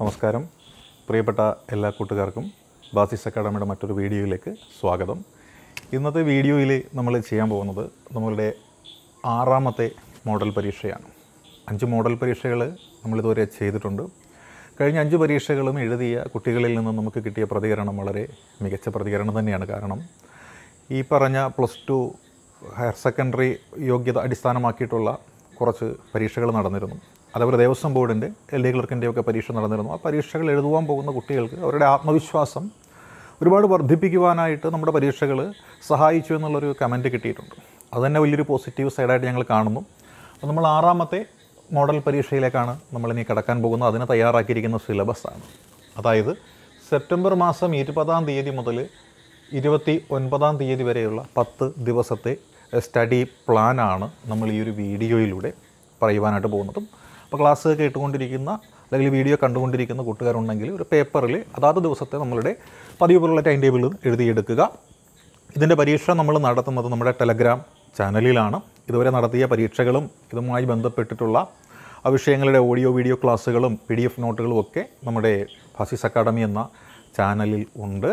നമസ്കാരം. പ്രിയപ്പെട്ട എല്ലാ കൂട്ടുകാർക്കും ബാസിസ് അക്കാഡമിയുടെ മറ്റൊരു വീഡിയോയിലേക്ക് സ്വാഗതം. ഇന്നത്തെ വീഡിയോയിൽ നമ്മൾ ചെയ്യാൻ പോകുന്നത് നമ്മളുടെ ആറാമത്തെ മോഡൽ പരീക്ഷയാണ്. അഞ്ച് മോഡൽ പരീക്ഷകൾ നമ്മളിതുവരെ ചെയ്തിട്ടുണ്ട്. കഴിഞ്ഞ അഞ്ച് പരീക്ഷകളും എഴുതിയ കുട്ടികളിൽ നിന്ന് നമുക്ക് കിട്ടിയ പ്രതികരണം വളരെ മികച്ച പ്രതികരണം തന്നെയാണ് കാരണം ഈ പറഞ്ഞ പ്ലസ് ടു ഹയർ സെക്കൻഡറി യോഗ്യത അടിസ്ഥാനമാക്കിയിട്ടുള്ള കുറച്ച് പരീക്ഷകൾ നടന്നിരുന്നു. അതേപോലെ ദേവസ്വം ബോർഡിന്റെ എൽ ഡി ക്ലർക്കിന്റെയൊക്കെ പരീക്ഷ നടന്നിരുന്നു. ആ പരീക്ഷകൾ എഴുതുവാൻ പോകുന്ന കുട്ടികൾക്ക് അവരുടെ ആത്മവിശ്വാസം ഒരുപാട് വർദ്ധിപ്പിക്കുവാനായിട്ട് നമ്മുടെ പരീക്ഷകൾ സഹായിച്ചു എന്നുള്ളൊരു കമന്റ് കിട്ടിയിട്ടുണ്ട്. അത് തന്നെ വലിയൊരു പോസിറ്റീവ് സൈഡായിട്ട് ഞങ്ങൾ കാണുന്നു. അപ്പോൾ നമ്മൾ ആറാമത്തെ മോഡൽ പരീക്ഷയിലേക്കാണ് നമ്മളിനി കടക്കാൻ പോകുന്നത്. അതിന് തയ്യാറാക്കിയിരിക്കുന്ന സിലബസാണ് അതായത് സെപ്റ്റംബർ മാസം ഇരുപതാം തീയതി മുതൽ ഇരുപത്തി ഒൻപതാം തീയതി വരെയുള്ള പത്ത് ദിവസത്തെ സ്റ്റഡി പ്ലാനാണ് നമ്മൾ ഈ ഒരു വീഡിയോയിലൂടെ പറയുവാനായിട്ട് പോകുന്നതും അപ്പോൾ ക്ലാസ് കേട്ടുകൊണ്ടിരിക്കുന്ന അല്ലെങ്കിൽ വീഡിയോ കണ്ടുകൊണ്ടിരിക്കുന്ന കൂട്ടുകാരുണ്ടെങ്കിൽ ഒരു പേപ്പറിൽ അതാത് ദിവസത്തെ നമ്മളുടെ പതിവ് പോലുള്ള ടൈം ടേബിൾ എഴുതിയെടുക്കുക. ഇതിന്റെ പരീക്ഷ നമ്മൾ നടത്തുന്നത് നമ്മുടെ ടെലഗ്രാം ചാനലിലാണ്. ഇതുവരെ നടത്തിയ പരീക്ഷകളും ഇതുമായി ബന്ധപ്പെട്ടിട്ടുള്ള ആ വിഷയങ്ങളുടെ ഓഡിയോ വീഡിയോ ക്ലാസ്സുകളും പി ഡി എഫ് നോട്ടുകളും ഒക്കെ നമ്മുടെ ഫാസിസ് അക്കാഡമി എന്ന ചാനലിൽ ഉണ്ട്.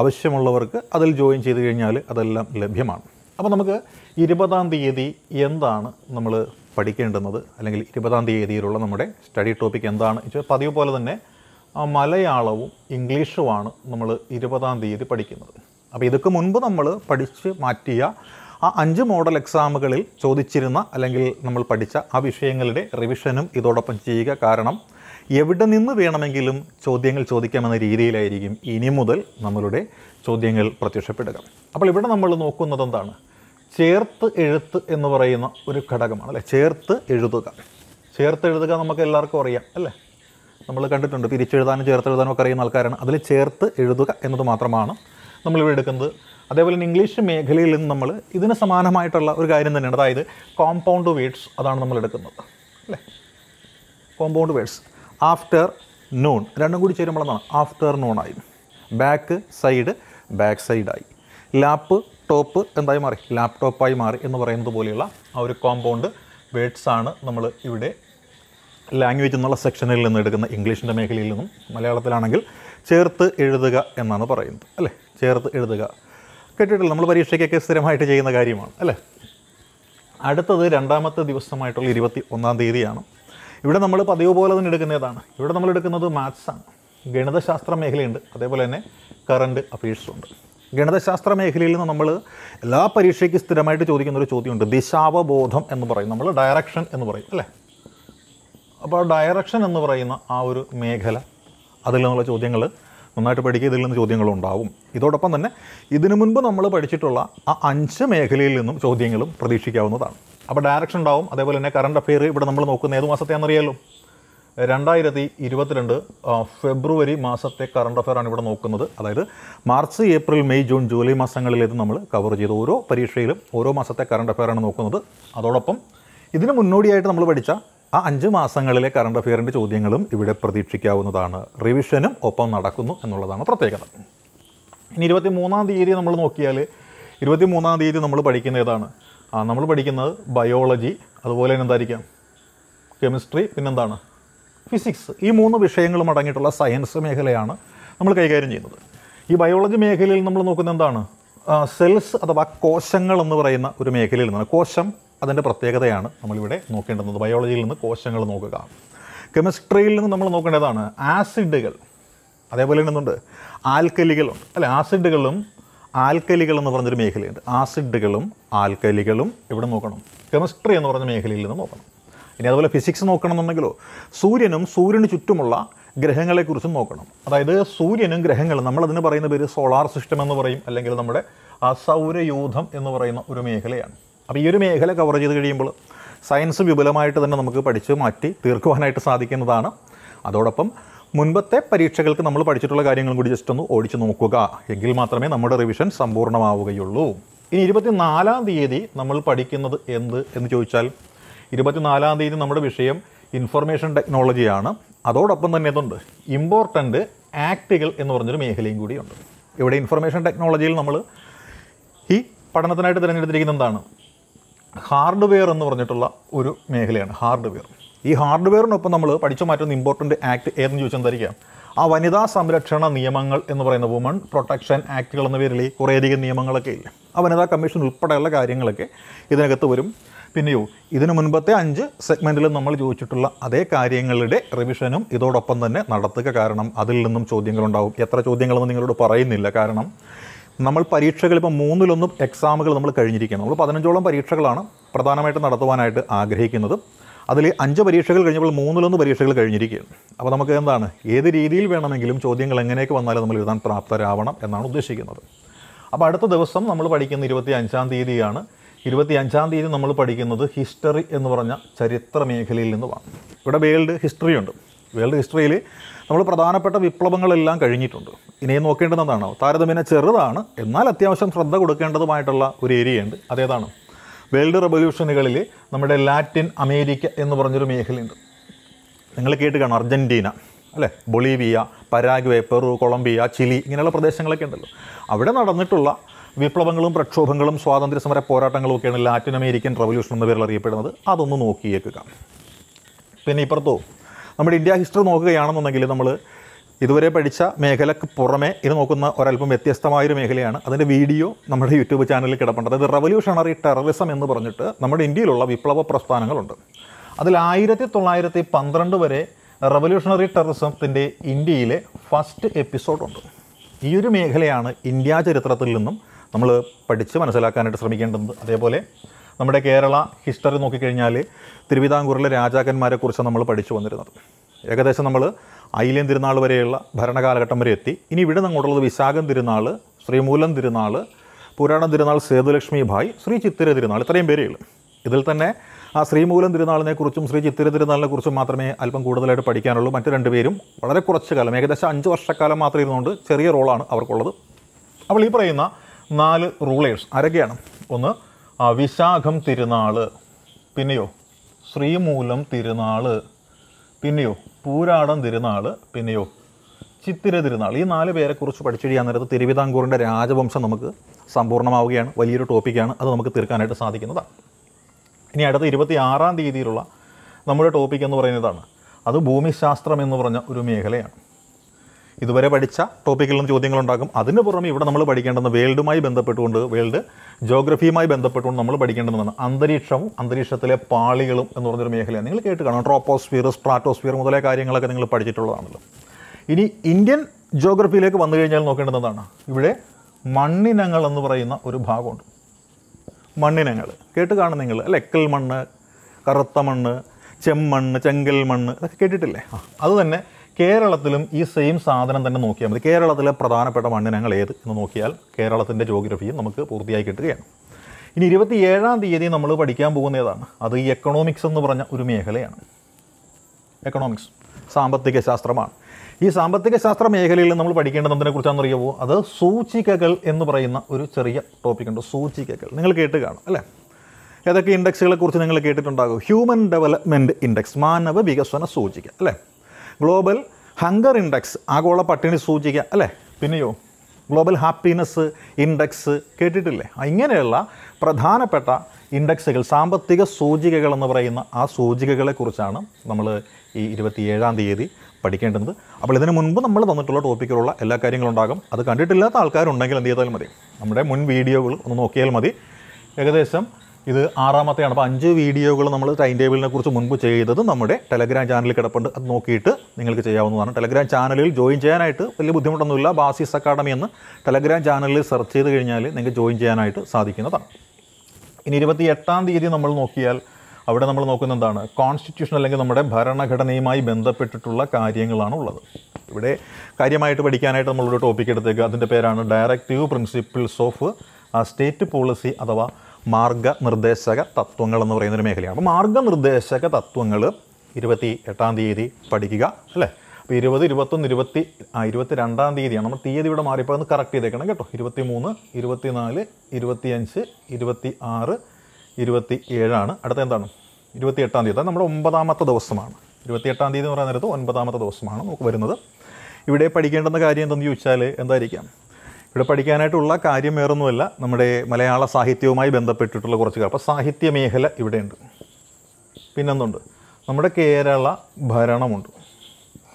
ആവശ്യമുള്ളവർക്ക് അതിൽ ജോയിൻ ചെയ്ത് കഴിഞ്ഞാൽ അതെല്ലാം ലഭ്യമാണ്. അപ്പോൾ നമുക്ക് ഇരുപതാം തീയതി എന്താണ് നമ്മൾ പഠിക്കേണ്ടുന്നത്? അല്ലെങ്കിൽ ഇരുപതാം തീയതിയിലുള്ള നമ്മുടെ സ്റ്റഡി ടോപ്പിക് എന്താണ്? വെച്ചാൽ പതിവ് പോലെ തന്നെ മലയാളവും ഇംഗ്ലീഷുമാണ് നമ്മൾ ഇരുപതാം തീയതി പഠിക്കുന്നത്. അപ്പോൾ ഇതൊക്കെ മുൻപ് നമ്മൾ പഠിച്ച് മാറ്റിയ ആ അഞ്ച് മോഡൽ എക്സാമുകളിൽ ചോദിച്ചിരുന്ന അല്ലെങ്കിൽ നമ്മൾ പഠിച്ച ആ വിഷയങ്ങളുടെ റിവിഷനും ഇതോടൊപ്പം ചെയ്യുക കാരണം എവിടെ നിന്ന് വേണമെങ്കിലും ചോദ്യങ്ങൾ ചോദിക്കാമെന്ന രീതിയിലായിരിക്കും ഇനി മുതൽ നമ്മളുടെ ചോദ്യങ്ങൾ പ്രത്യക്ഷപ്പെടുക. അപ്പോൾ ഇവിടെ നമ്മൾ നോക്കുന്നത് എന്താണ്? ചേർത്ത് എഴുത്ത് എന്ന് പറയുന്ന ഒരു ഘടകമാണ് അല്ലേ? ചേർത്ത് എഴുതുക. ചേർത്ത് എഴുതുക നമുക്ക് എല്ലാവർക്കും അറിയാം അല്ലേ? നമ്മൾ കണ്ടിട്ടുണ്ട് തിരിച്ചെഴുതാനും ചേർത്ത് എഴുതാനും ഒക്കെ അറിയുന്ന ആൾക്കാരാണ്. അതിൽ ചേർത്ത് എഴുതുക എന്നത് മാത്രമാണ് നമ്മളിവിടെ എടുക്കുന്നത്. അതേപോലെ തന്നെ ഇംഗ്ലീഷ് മേഖലയിൽ നിന്ന് നമ്മൾ ഇതിന് സമാനമായിട്ടുള്ള ഒരു കാര്യം തന്നെയാണ്. അതായത് കോമ്പൗണ്ട് വേഡ്സ് അതാണ് നമ്മൾ എടുക്കുന്നത് അല്ലേ? കോമ്പൗണ്ട് വേഡ്സ് ആഫ്റ്റർ നൂൺ രണ്ടും കൂടി ചേരുമ്പോൾ എന്താണ്? ആഫ്റ്റർ ആയി. ബാക്ക് സൈഡ് ബാക്ക് സൈഡായി ലാപ്പ് ടോപ്പ് എന്തായി മാറി? ലാപ്ടോപ്പായി മാറി എന്ന് പറയുന്നത് പോലെയുള്ള ആ ഒരു കോമ്പൗണ്ട് വേർഡ്സ് ആണ് നമ്മൾ ഇവിടെ ലാംഗ്വേജ് എന്നുള്ള സെക്ഷനിൽ നിന്ന് എടുക്കുന്ന ഇംഗ്ലീഷിന്റെ മേഖലയിൽ നിന്നും മലയാളത്തിലാണെങ്കിൽ ചേർത്ത് എഴുതുക എന്നാണ് പറയുന്നത് അല്ലേ? ചേർത്ത് എഴുതുക. കേട്ടിട്ടില്ല? നമ്മൾ പരീക്ഷയ്ക്കൊക്കെ സ്ഥിരമായിട്ട് ചെയ്യുന്ന കാര്യമാണ് അല്ലേ? അടുത്തത് രണ്ടാമത്തെ ദിവസമായിട്ടുള്ള ഇരുപത്തി ഒന്നാം തീയതിയാണ്. ഇവിടെ നമ്മൾ പതിവ് പോലെ തന്നെ എടുക്കുന്നതാണ്. ഇവിടെ നമ്മൾ എടുക്കുന്നത് മാത്സാണ് ഗണിതശാസ്ത്ര മേഖലയുണ്ട്. അതേപോലെ തന്നെ കറണ്ട് അഫേഴ്സും ഉണ്ട്. ഗണിതശാസ്ത്ര മേഖലയിൽ നിന്ന് നമ്മൾ എല്ലാ പരീക്ഷയ്ക്ക് സ്ഥിരമായിട്ട് ചോദിക്കുന്ന ഒരു ചോദ്യമുണ്ട്. ദിശാവബോധം എന്ന് പറയും. നമ്മൾ ഡയറക്ഷൻ എന്ന് പറയും അല്ലേ? അപ്പോൾ ഡയറക്ഷൻ എന്ന് പറയുന്ന ആ ഒരു മേഖല അതിൽ നിന്നുള്ള ചോദ്യങ്ങൾ നന്നായിട്ട് പഠിക്കുക ഇതിൽ നിന്ന് ചോദ്യങ്ങളുണ്ടാവും ഇതോടൊപ്പം തന്നെ ഇതിനു മുൻപ് നമ്മൾ പഠിച്ചിട്ടുള്ള ആ അഞ്ച് മേഖലയിൽ നിന്നും ചോദ്യങ്ങളും പ്രതീക്ഷിക്കാവുന്നതാണ്. അപ്പോൾ ഡയറക്ഷൻ ഉണ്ടാവും അതേപോലെ തന്നെ കറണ്ട് അഫെയർ ഇവിടെ നമ്മൾ നോക്കുന്ന ഏത് മാസത്തെയാണെന്നറിയാലോ? രണ്ടായിരത്തി ഇരുപത്തിരണ്ട് ഫെബ്രുവരി മാസത്തെ കറണ്ട് ആണ് ഇവിടെ നോക്കുന്നത്. അതായത് March April May June July മാസങ്ങളിൽ ഇത് നമ്മൾ കവർ ചെയ്ത് ഓരോ പരീക്ഷയിലും ഓരോ മാസത്തെ കറണ്ട് ആണ് നോക്കുന്നത്. അതോടൊപ്പം ഇതിന് മുന്നോടിയായിട്ട് നമ്മൾ പഠിച്ച ആ അഞ്ച് മാസങ്ങളിലെ കറണ്ട് അഫെയറിന്റെ ചോദ്യങ്ങളും ഇവിടെ പ്രതീക്ഷിക്കാവുന്നതാണ്. റിവിഷനും ഒപ്പം നടക്കുന്നു എന്നുള്ളതാണ് പ്രത്യേകത. ഇനി ഇരുപത്തി മൂന്നാം തീയതി നമ്മൾ നോക്കിയാൽ ഇരുപത്തി മൂന്നാം തീയതി നമ്മൾ പഠിക്കുന്ന ഏതാണ്? നമ്മൾ പഠിക്കുന്നത് ബയോളജി അതുപോലെ തന്നെ എന്തായിരിക്കാം? കെമിസ്ട്രി പിന്നെന്താണ്? ഫിസിക്സ് ഈ മൂന്ന് വിഷയങ്ങളും അടങ്ങിയിട്ടുള്ള സയൻസ് മേഖലയാണ് നമ്മൾ കൈകാര്യം ചെയ്യുന്നത്. ഈ ബയോളജി മേഖലയിൽ നമ്മൾ നോക്കുന്നത് എന്താണ്? സെൽസ് അഥവാ കോശങ്ങൾ എന്ന് പറയുന്ന ഒരു മേഖലയിൽ നിന്നാണ്. കോശം അതിന്റെ പ്രത്യേകതയാണ് നമ്മളിവിടെ നോക്കേണ്ടുന്നത്. ബയോളജിയിൽ നിന്ന് കോശങ്ങൾ നോക്കുക. കെമിസ്ട്രിയിൽ നിന്ന് നമ്മൾ നോക്കേണ്ടതാണ് ആസിഡുകൾ. അതേപോലെ എന്തുണ്ട്? ആൽക്കലികളുണ്ട്. അല്ലെ ആസിഡുകളും ആൽക്കലികൾ എന്ന് പറഞ്ഞൊരു മേഖലയുണ്ട്. ആസിഡുകളും ആൽക്കലികളും ഇവിടെ നോക്കണം? കെമിസ്ട്രി എന്ന് പറഞ്ഞ മേഖലയിൽ നിന്ന് നോക്കണം. ഇനി അതുപോലെ ഫിസിക്സ് നോക്കണമെന്നുണ്ടെങ്കിലോ സൂര്യനും സൂര്യന് ചുറ്റുമുള്ള ഗ്രഹങ്ങളെക്കുറിച്ചും നോക്കണം. അതായത് സൂര്യനും ഗ്രഹങ്ങളും നമ്മളതിന് പറയുന്ന പേര് സോളാർ സിസ്റ്റം എന്ന് പറയും അല്ലെങ്കിൽ നമ്മുടെ ആ എന്ന് പറയുന്ന ഒരു മേഖലയാണ്. അപ്പോൾ ഈ ഒരു മേഖല കവർ ചെയ്ത് കഴിയുമ്പോൾ സയൻസ് വിപുലമായിട്ട് തന്നെ നമുക്ക് പഠിച്ച് മാറ്റി തീർക്കുവാനായിട്ട് സാധിക്കുന്നതാണ്. അതോടൊപ്പം മുൻപത്തെ പരീക്ഷകൾക്ക് നമ്മൾ പഠിച്ചിട്ടുള്ള കാര്യങ്ങളും കൂടി ജസ്റ്റ് ഒന്ന് ഓടിച്ച് നോക്കുക എങ്കിൽ മാത്രമേ നമ്മുടെ റിവിഷൻ സമ്പൂർണമാവുകയുള്ളൂ. ഇനി ഇരുപത്തിനാലാം തീയതി നമ്മൾ പഠിക്കുന്നത് എന്ത് എന്ന് ചോദിച്ചാൽ ഇരുപത്തിനാലാം തീയതി നമ്മുടെ വിഷയം ഇൻഫർമേഷൻ ടെക്നോളജിയാണ് അതോടൊപ്പം തന്നെ ഇതുണ്ട്. ഇമ്പോർട്ടന്റ് ആക്റ്റുകൾ എന്ന് പറഞ്ഞൊരു മേഖലയും കൂടിയുണ്ട്. ഇവിടെ ഇൻഫർമേഷൻ ടെക്നോളജിയിൽ നമ്മൾ ഈ പഠനത്തിനായിട്ട് തിരഞ്ഞെടുത്തിരിക്കുന്ന എന്താണ്? ഹാർഡ്വെയർ എന്ന് പറഞ്ഞിട്ടുള്ള ഒരു മേഖലയാണ് ഹാർഡ്വെയർ ഈ ഹാർഡ്വെയറിനൊപ്പം നമ്മൾ പഠിച്ചു മാറ്റുന്ന ഇമ്പോർട്ടന്റ് ആക്ട് ഏതെന്ന് ചോദിച്ചാൽ എന്തായിരിക്കാം? ആ വനിതാ സംരക്ഷണ നിയമങ്ങൾ എന്ന് പറയുന്ന വുമൺ പ്രൊട്ടക്ഷൻ ആക്ടുകൾ എന്ന പേരിൽ കുറേയധികം നിയമങ്ങളൊക്കെ ഇല്ല? ആ വനിതാ കമ്മീഷൻ ഉൾപ്പെടെയുള്ള കാര്യങ്ങളൊക്കെ ഇതിനകത്ത് വരും. പിന്നെയോ. ഇതിനു മുൻപത്തെ അഞ്ച് സെഗ്മെന്റിൽ നമ്മൾ ചോദിച്ചിട്ടുള്ള അതേ കാര്യങ്ങളുടെ റിവിഷനും ഇതോടൊപ്പം തന്നെ നടത്തുക കാരണം അതിൽ നിന്നും ചോദ്യങ്ങളുണ്ടാവും. എത്ര ചോദ്യങ്ങളെന്ന് നിങ്ങളോട് പറയുന്നില്ല. കാരണം നമ്മൾ പരീക്ഷകൾ ഇപ്പോൾ മൂന്നിലൊന്നും എക്സാമുകൾ നമ്മൾ കഴിഞ്ഞിരിക്കുകയാണ് നമ്മൾ പതിനഞ്ചോളം പരീക്ഷകളാണ് പ്രധാനമായിട്ട് നടത്തുവാനായിട്ട് ആഗ്രഹിക്കുന്നത്. അതിൽ അഞ്ച് പരീക്ഷകൾ കഴിഞ്ഞപ്പോൾ മൂന്നിലൊന്ന് പരീക്ഷകൾ കഴിഞ്ഞിരിക്കുകയാണ്. അപ്പോൾ നമുക്ക് എന്താണ്? ഏത് രീതിയിൽ വേണമെങ്കിലും ചോദ്യങ്ങൾ എങ്ങനെയൊക്കെ വന്നാലും നമ്മൾ എഴുതാൻ പ്രാപ്തരാവണം എന്നാണ് ഉദ്ദേശിക്കുന്നത്. അപ്പോൾ അടുത്ത ദിവസം നമ്മൾ പഠിക്കുന്ന ഇരുപത്തി അഞ്ചാം തീയതിയാണ് ഇരുപത്തി അഞ്ചാം തീയതി നമ്മൾ പഠിക്കുന്നത് ഹിസ്റ്ററി എന്ന് പറഞ്ഞ ചരിത്ര മേഖലയിൽ നിന്നുമാണ് ഇവിടെ വേൾഡ് ഹിസ്റ്ററി ഉണ്ട്. വേൾഡ് ഹിസ്റ്ററിയിൽ നമ്മൾ പ്രധാനപ്പെട്ട വിപ്ലവങ്ങളെല്ലാം കഴിഞ്ഞിട്ടുണ്ട്. ഇനിയും നോക്കേണ്ടതാണ് താരതമ്യേന ചെറുതാണ്. എന്നാൽ അത്യാവശ്യം ശ്രദ്ധ കൊടുക്കേണ്ടതുമായിട്ടുള്ള ഒരു ഏരിയയുണ്ട്. അതേതാണ്. വേൾഡ് റെവല്യൂഷനുകളിൽ നമ്മുടെ ലാറ്റിൻ അമേരിക്ക എന്ന് പറഞ്ഞൊരു മേഖലയുണ്ട്. നിങ്ങൾ കേട്ട് കാണും. അർജന്റീന അല്ലേ? Bolivia Paraguay Peru Colombia Chile ഇങ്ങനെയുള്ള പ്രദേശങ്ങളൊക്കെ ഉണ്ടല്ലോ. അവിടെ നടന്നിട്ടുള്ള വിപ്ലവങ്ങളും പ്രക്ഷോഭങ്ങളും സ്വാതന്ത്ര്യ സമര പോരാട്ടങ്ങളും ഒക്കെയാണ് ലാറ്റിൻ അമേരിക്കൻ റവല്യൂഷൻ എന്ന പേരിൽ അറിയപ്പെടുന്നത്. അതൊന്ന് നോക്കിയേക്കുക. പിന്നെ ഇപ്പുറത്തോ നമ്മുടെ ഇന്ത്യ ഹിസ്റ്ററി നോക്കുകയാണെന്നുണ്ടെങ്കിൽ നമ്മൾ ഇതുവരെ പഠിച്ച മേഖലക്ക് പുറമെ ഇത് നോക്കുന്ന ഒരല്പം വ്യത്യസ്തമായൊരു മേഖലയാണ്. അതിന്റെ വീഡിയോ നമ്മുടെ യൂട്യൂബ് ചാനലിൽ കിടപ്പുണ്ട്. അതായത് റവല്യൂഷണറി ടെററിസം എന്ന് പറഞ്ഞിട്ട് നമ്മുടെ ഇന്ത്യയിലുള്ള വിപ്ലവ പ്രസ്ഥാനങ്ങളുണ്ട്. അതിൽ ആയിരത്തി തൊള്ളായിരത്തി പന്ത്രണ്ട് വരെ റവല്യൂഷണറി ടെററിസത്തിന്റെ ഇന്ത്യയിലെ ഫസ്റ്റ് എപ്പിസോഡുണ്ട് ഈ ഒരു മേഖലയാണ് ഇന്ത്യ ചരിത്രത്തിൽ നിന്നും നമ്മൾ പഠിച്ച് മനസ്സിലാക്കാനായിട്ട് ശ്രമിക്കേണ്ടത് അതേപോലെ നമ്മുടെ കേരള ഹിസ്റ്ററി നോക്കിക്കഴിഞ്ഞാൽ തിരുവിതാംകൂറിലെ രാജാക്കന്മാരെക്കുറിച്ച് നമ്മൾ പഠിച്ചു വന്നിരുന്നത്. ഏകദേശം നമ്മൾ ഐലൻ തിരുനാൾ വരെയുള്ള ഭരണകാലഘട്ടം വരെ എത്തി. ഇനി ഇവിടെ അങ്ങോട്ടുള്ളത് വിശാഖം തിരുനാൾ ശ്രീമൂലം തിരുനാൾ പുരാണ തിരുനാൾ സേതുലക്ഷ്മി ഭായ് ശ്രീ ചിത്തിര തിരുനാൾ ഇത്രയും പേരുകൾ ഇതിൽ തന്നെ ആ ശ്രീമൂലം തിരുനാളിനെക്കുറിച്ചും ശ്രീ ചിത്തിര തിരുനാളിനെ കുറിച്ചും മാത്രമേ അല്പം കൂടുതലായിട്ട് പഠിക്കാനുള്ളൂ. മറ്റു രണ്ടുപേരും വളരെ കുറച്ച് കാലം ഏകദേശം അഞ്ച് വർഷക്കാലം മാത്രമേ ഇരുന്നുകൊണ്ട് ചെറിയ റോളാണ് അവർക്കുള്ളത്. അപ്പോൾ ഈ പറയുന്ന നാല് റൂളേഴ്സ് ആരൊക്കെയാണ്? ഒന്ന് വിശാഖം തിരുനാൾ പിന്നെയോ ശ്രീമൂലം തിരുനാൾ പിന്നെയോ പൂരാടം തിരുനാൾ പിന്നെയോ ചിത്തിര തിരുനാൾ ഈ നാല് പേരെക്കുറിച്ച് പഠിച്ചിടിയാൻ നേരത്ത് തിരുവിതാംകൂറിന്റെ രാജവംശം നമുക്ക് സമ്പൂർണമാവുകയാണ്. വലിയൊരു ടോപ്പിക്കാണ് അത് നമുക്ക് തീർക്കാനായിട്ട് സാധിക്കുന്നതാണ് ഇനി അടുത്ത ഇരുപത്തി ആറാം തീയതിയിലുള്ള നമ്മുടെ ടോപ്പിക് എന്ന് പറയുന്നതാണ്. അത് ഭൂമിശാസ്ത്രം എന്ന് പറഞ്ഞ ഒരു മേഖലയാണ്. ഇതുവരെ പഠിച്ച ടോപ്പിക്കിൽ നിന്ന് ചോദ്യങ്ങളുണ്ടാകും. അതിന് പുറമെ ഇവിടെ നമ്മൾ പഠിക്കേണ്ടുന്ന വേൾഡുമായി ബന്ധപ്പെട്ടുകൊണ്ട് വേൾഡ് ജോഗ്രഫിയുമായി ബന്ധപ്പെട്ടുകൊണ്ട് നമ്മൾ പഠിക്കേണ്ടതാണ് അന്തരീക്ഷവും അന്തരീക്ഷത്തിലെ പാളികളും എന്ന് പറഞ്ഞൊരു മേഖലയാണ്. നിങ്ങൾ കേട്ട് കാണാം ട്രോപ്പോസ്ഫിയർ സ്ട്രാറ്റോസ്ഫിയർ മുതലായ കാര്യങ്ങളൊക്കെ നിങ്ങൾ പഠിച്ചിട്ടുള്ളതാണല്ലോ. ഇനി ഇന്ത്യൻ ജോഗ്രഫിയിലേക്ക് വന്നു കഴിഞ്ഞാൽ നോക്കേണ്ടത് എന്താണ് ഇവിടെ മണ്ണിനങ്ങൾ എന്ന് പറയുന്ന ഒരു ഭാഗമുണ്ട്. മണ്ണിനങ്ങൾ. കേട്ട് കാണും നിങ്ങൾ. അല്ലേ? എക്കൽ മണ്ണ് കറുത്ത മണ്ണ് ചെമ്മണ്ണ് ചെങ്കൽ മണ്ണ്. ഇതൊക്കെ കേട്ടിട്ടില്ലേ? അത് തന്നെ കേരളത്തിലും ഈ സെയിം സാധനം തന്നെ നോക്കിയാൽ മതി. കേരളത്തിലെ പ്രധാനപ്പെട്ട മണ്ണിനങ്ങൾ ഏത് എന്ന് നോക്കിയാൽ കേരളത്തിന്റെ ജോഗ്രഫിയും നമുക്ക് പൂർത്തിയായി കിട്ടുകയാണ്. ഇനി ഇരുപത്തി ഏഴാം തീയതി നമ്മൾ പഠിക്കാൻ പോകുന്ന ഏതാണ്? അത് ഈ എക്കണോമിക്സ് എന്ന് പറഞ്ഞ ഒരു മേഖലയാണ്. എക്കണോമിക്സ് സാമ്പത്തിക ശാസ്ത്രമാണ്. ഈ സാമ്പത്തിക ശാസ്ത്ര മേഖലയിൽ നമ്മൾ പഠിക്കേണ്ടത് എന്തിനെക്കുറിച്ചാണെന്ന് അറിയാമോ അത് സൂചികകൾ എന്ന് പറയുന്ന ഒരു ചെറിയ ടോപ്പിക് ഉണ്ട്. സൂചികകൾ. നിങ്ങൾ കേട്ട് കാണും അല്ലേ? ഏതൊക്കെ ഇൻഡെക്സുകളെ കുറിച്ച് നിങ്ങൾ കേട്ടിട്ടുണ്ടാകും? ഹ്യൂമൻ ഡെവലപ്മെന്റ് ഇൻഡെക്സ് മാനവ വികസന സൂചിക അല്ലേ? ഗ്ലോബൽ ഹങ്കർ ഇൻഡെക്സ് ആഗോള പട്ടിണി സൂചിക അല്ലേ? പിന്നെയോ ഗ്ലോബൽ ഹാപ്പിനെസ് ഇൻഡെക്സ് കേട്ടിട്ടില്ലേ? ഇങ്ങനെയുള്ള പ്രധാനപ്പെട്ട ഇൻഡെക്സുകൾ സാമ്പത്തിക സൂചികകൾ എന്ന് പറയുന്ന ആ സൂചികകളെക്കുറിച്ചാണ് നമ്മൾ ഈ ഇരുപത്തിയേഴാം തീയതി പഠിക്കേണ്ടത്. അപ്പോൾ ഇതിന് മുൻപ് നമ്മൾ തന്നിട്ടുള്ള ടോപ്പിക്കിലുള്ള എല്ലാ കാര്യങ്ങളും ഉണ്ടാകും. അത് കണ്ടിട്ടില്ലാത്ത ആൾക്കാരുണ്ടെങ്കിൽ എന്ത് ചെയ്താലും മതി. നമ്മുടെ മുൻ വീഡിയോകൾ ഒന്ന് നോക്കിയാൽ മതി. ഏകദേശം ഇത് ആറാമത്തെയാണ്. അപ്പോൾ അഞ്ച് വീഡിയോകൾ നമ്മൾ ടൈം ടേബിളിനെ കുറിച്ച് മുൻപ് ചെയ്തത് നമ്മുടെ ടെലഗ്രാം ചാനലിൽ കിടപ്പുണ്ട്. അത് നോക്കിയിട്ട് നിങ്ങൾക്ക് ചെയ്യാവുന്നതാണ്. ടെലഗ്രാം ചാനലിൽ ജോയിൻ ചെയ്യാനായിട്ട് വലിയ ബുദ്ധിമുട്ടൊന്നുമില്ല. ബാസിസ് അക്കാഡമി എന്ന് ടെലഗ്രാം ചാനലിൽ സെർച്ച് ചെയ്ത് കഴിഞ്ഞാൽ നിങ്ങൾക്ക് ജോയിൻ ചെയ്യാനായിട്ട് സാധിക്കുന്നതാണ്. ഇനി ഇരുപത്തി എട്ടാം തീയതി നമ്മൾ നോക്കിയാൽ അവിടെ നമ്മൾ നോക്കുന്ന എന്താണ്? കോൺസ്റ്റിറ്റ്യൂഷൻ അല്ലെങ്കിൽ നമ്മുടെ ഭരണഘടനയുമായി ബന്ധപ്പെട്ടിട്ടുള്ള കാര്യങ്ങളാണ് ഉള്ളത്. ഇവിടെ കാര്യമായിട്ട് പഠിക്കാനായിട്ട് നമ്മളൊരു ടോപ്പിക് എടുത്തേക്കുക അതിന്റെ പേരാണ് directive principles of state policy അഥവാ മാർഗനിർദ്ദേശക തത്വങ്ങൾ എന്ന് പറയുന്നൊരു മേഖലയാണ്. അപ്പോൾ മാർഗനിർദ്ദേശക തത്വങ്ങൾ ഇരുപത്തി എട്ടാം തീയതി പഠിക്കുക അല്ലേ? അപ്പോൾ ഇരുപത് ഇരുപത്തൊന്ന് ഇരുപത്തി ഇരുപത്തി രണ്ടാം തീയതിയാണ്. നമ്മൾ തീയതി ഇവിടെ മാറിയപ്പോൾ ഒന്ന് കറക്റ്റ് ചെയ്തേക്കണം കേട്ടോ. ഇരുപത്തി മൂന്ന് ഇരുപത്തി നാല് ഇരുപത്തിയഞ്ച് ഇരുപത്തി ആറ് ഇരുപത്തി ഏഴാണ് അടുത്ത എന്താണ്? ഇരുപത്തി എട്ടാം തീയതി. അത് നമ്മുടെ ഒമ്പതാമത്തെ ദിവസമാണ്. ഇരുപത്തി എട്ടാം തീയതി എന്ന് പറയുന്ന നേരത്ത് ഒൻപതാമത്തെ ദിവസമാണ് നമുക്ക് വരുന്നത്. ഇവിടെ പഠിക്കേണ്ടുന്ന കാര്യം എന്തെന്ന് ചോദിച്ചാൽ എന്തായിരിക്കാം? ഇവിടെ പഠിക്കാനായിട്ടുള്ള കാര്യം വേറൊന്നുമല്ല. നമ്മുടെ മലയാള സാഹിത്യവുമായി ബന്ധപ്പെട്ടിട്ടുള്ള കുറച്ച് അപ്പോൾ സാഹിത്യ മേഖല ഇവിടെയുണ്ട്. പിന്നെന്തുണ്ട്? നമ്മുടെ കേരള ഭരണമുണ്ട്.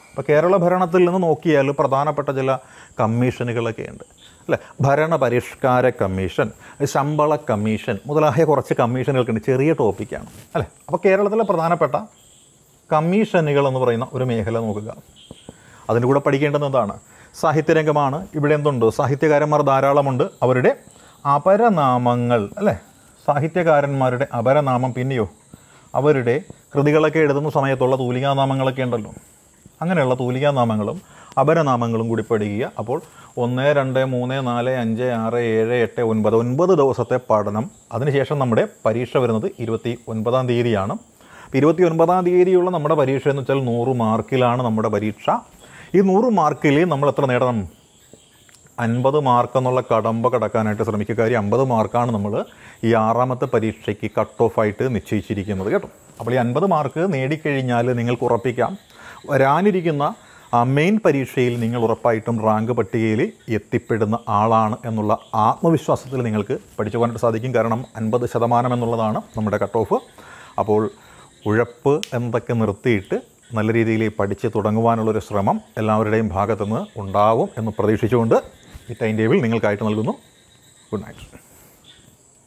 അപ്പോൾ കേരള ഭരണത്തിൽ നിന്ന് നോക്കിയാൽ പ്രധാനപ്പെട്ട ചില കമ്മീഷനുകളൊക്കെ ഉണ്ട്. അല്ലേ? ഭരണ പരിഷ്കാര കമ്മീഷൻ ശമ്പള കമ്മീഷൻ മുതലായ കുറച്ച് കമ്മീഷനുകൾക്കുണ്ട്. ചെറിയ ടോപ്പിക്കാണ്. അല്ലേ? അപ്പോൾ കേരളത്തിലെ പ്രധാനപ്പെട്ട കമ്മീഷനുകൾ എന്ന് പറയുന്ന ഒരു മേഖല നോക്കുക. അതിന്റെ കൂടെ പഠിക്കേണ്ടത് എന്താണ്? സാഹിത്യരംഗമാണ്. ഇവിടെ എന്തുണ്ട്? സാഹിത്യകാരന്മാർ ധാരാളമുണ്ട്. അവരുടെ അപരനാമങ്ങൾ അല്ലേ? സാഹിത്യകാരന്മാരുടെ അപരനാമം പിന്നെയോ? അവരുടെ കൃതികളൊക്കെ എഴുതുന്ന സമയത്തുള്ള തൂലികാനാമങ്ങളൊക്കെ ഉണ്ടല്ലോ. അങ്ങനെയുള്ള തൂലികാനാമങ്ങളും അപരനാമങ്ങളും കൂടി പഠിക്കുക. അപ്പോൾ ഒന്ന് രണ്ട് മൂന്ന് നാല് അഞ്ച് ആറ് ഏഴ് എട്ട് ഒൻപത് ഒൻപത് ദിവസത്തെ പഠനം. അതിനുശേഷം നമ്മുടെ പരീക്ഷ വരുന്നത് ഇരുപത്തി ഒൻപതാം തീയതിയാണ്. ഇരുപത്തി ഒൻപതാം തീയതിയുള്ള നമ്മുടെ പരീക്ഷ എന്ന് വെച്ചാൽ നൂറ് മാർക്കിലാണ് നമ്മുടെ പരീക്ഷ. ഈ നൂറ് മാർക്കിൽ നമ്മൾ എത്ര നേടണം? അൻപത് മാർക്ക് എന്നുള്ള കടമ്പ കടക്കാനായിട്ട് ശ്രമിക്കുക. കാര്യം അമ്പത് മാർക്കാണ് നമ്മൾ ഈ ആറാമത്തെ പരീക്ഷയ്ക്ക് കട്ട് ഓഫ് ആയിട്ട് നിശ്ചയിച്ചിരിക്കുന്നത് കേട്ടോ. അപ്പോൾ ഈ അൻപത് മാർക്ക് നേടിക്കഴിഞ്ഞാൽ നിങ്ങൾക്ക് ഉറപ്പിക്കാം. വരാനിരിക്കുന്ന ആ മെയിൻ പരീക്ഷയിൽ നിങ്ങൾ ഉറപ്പായിട്ടും റാങ്ക് പട്ടികയിൽ എത്തിപ്പെടുന്ന ആളാണ് എന്നുള്ള ആത്മവിശ്വാസത്തിൽ നിങ്ങൾക്ക് പഠിച്ചു പോകാനായിട്ട് സാധിക്കും. കാരണം അൻപത് ശതമാനം എന്നുള്ളതാണ് നമ്മുടെ കട്ട് ഓഫ് അപ്പോൾ ഉഴപ്പ് എന്നതൊക്കെ നിർത്തിയിട്ട് നല്ല രീതിയിൽ പഠിച്ച് തുടങ്ങുവാനുള്ളൊരു ശ്രമം എല്ലാവരുടെയും ഭാഗത്തുനിന്ന് ഉണ്ടാവും എന്ന് പ്രതീക്ഷിച്ചുകൊണ്ട് ഈ ടൈം ടേബിൾ നിങ്ങൾക്കായിട്ട് നൽകുന്നു. Good night.